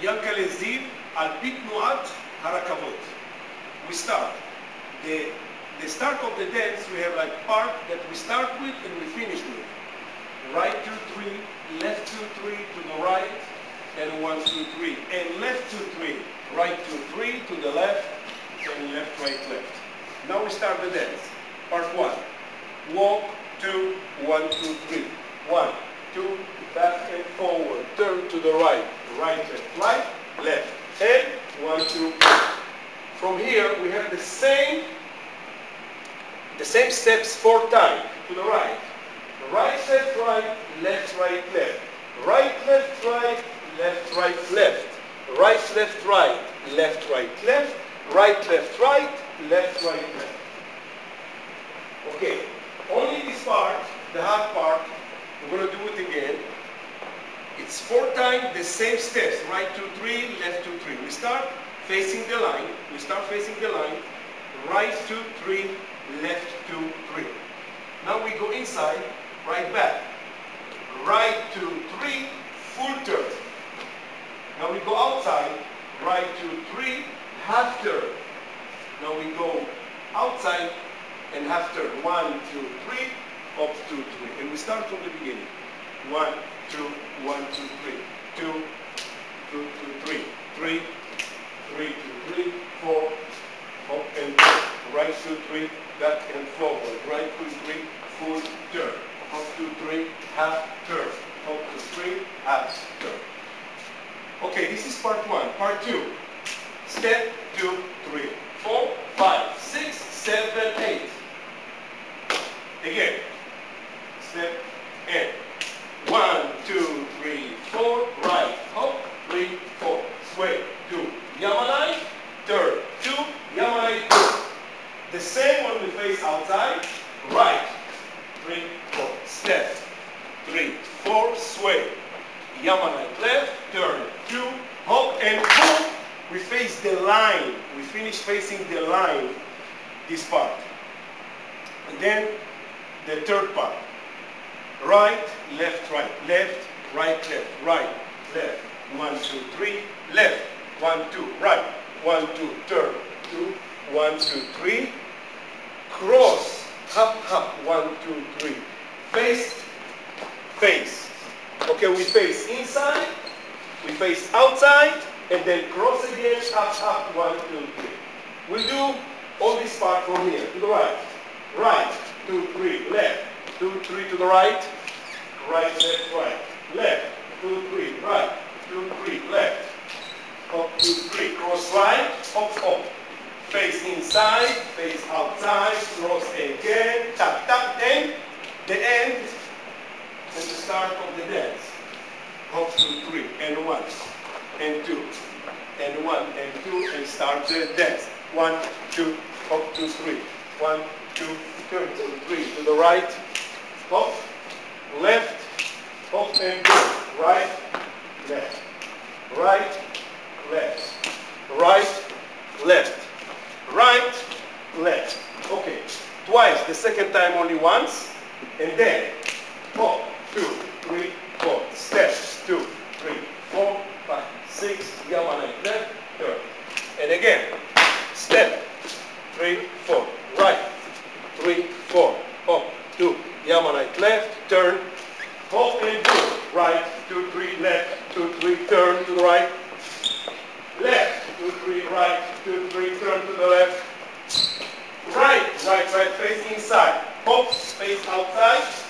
ינקלה זיו, על פי תנועת הרכבות. We start. The, the start of the dance, we have like part that we start with and we finish with. Right two, three, left two, three, to the right, and one, two, three. And left two, three, right two, three, to the left, and left, right, left. Now we start the dance. Part one. Walk, two, one, two, three. One, two, back and forward. Turn to the right. Right, left, right, left. And one, two. From here, we have the same, the same steps four times. To the right. Right, left, right, left, right, left. Right, left, right, left, right, left. Right, left, right, left, right, left. Right, left, right, left, right, left. Okay, only this part, the half part, we're going to do it again. Four times the same steps, right, two, three, left, two, three. We start facing the line, we start facing the line, right, two, three, left, two, three. Now we go inside, right back. Right, two, three, full turn. Now we go outside, right, two, three, half turn. Now we go outside and half turn. One, two, three, up, two, three. And we start from the beginning. One, two, one, two, three. Two, two, two, three. Three, three, two, three, four, up and down. Right, two, three, back and forward. Right, two, three, full turn. Up, two, three, half turn. Up, two, three, half turn. Okay, this is part one. Part two. Step, two, three, four, five, six, seven, eight. Again. Step in. One, two, three, four. Right. Hop. Three, four. Sway. Two. Yamanai. Turn. Two. Yamanai. Two. The same when we face outside. Right. Three, four. Step. Three, four. Sway. Yamanai. Left. Turn. Two. Hop and boom. We face the line. We finish facing the line. This part. And then the third part. Right, left, right, left, right, left, right, left. One, two, three, left. One, two, right. One, two, turn. Two, one, two, three. Cross. Hop, hop. One, two, three. Face, face. Okay, we face inside, we face outside, and then cross again, hop, hop, one, two, three. We'll do all this part from here, to the right. Right, two, three, left, two, three to the right, right, left, right, left, two, three, right, two, three, left, up, two, three, cross right, up, up. Face inside, face outside, cross again, tap, tap, then the end and the start of the dance. Up, two, three, and one, and two, and one, and two, and start the dance. One, two, up, two, three. One, two, turn, two, three. To the right, left, up and down. Right, left, right, left, right, left, right, left. Okay, twice. The second time only once, and then up, two, three, four. Step, two, three, four, five, six. Yaman and left, turn. And again, step, three, four. Right, three, four. Up, two. Yemenite left, turn. And two. Right, two, three, left, two, three, turn to the right. Left, two, three, right, two, three, turn to the left. Right, right, right, face inside. Up, face outside.